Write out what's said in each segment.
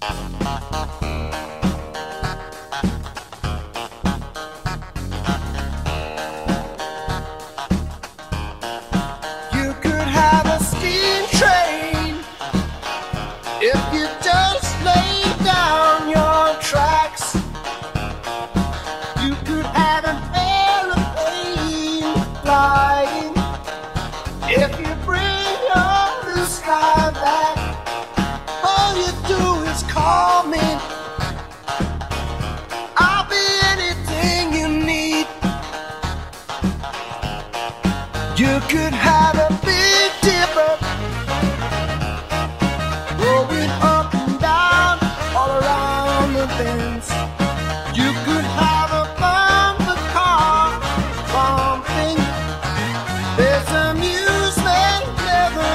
Bye. you could have a big difference. Going up and down, all around the fence. You could have a bumper car, bumping. There's amusement never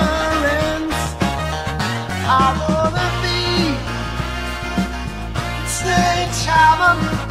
ends. I wanna be stage having.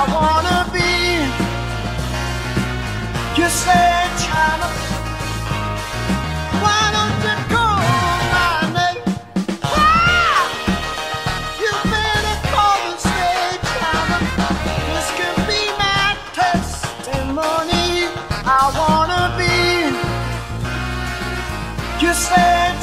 I wanna be. You say, China. Why don't you call my name? Ah! You better call and say, China. This can be my testimony. I wanna be. You say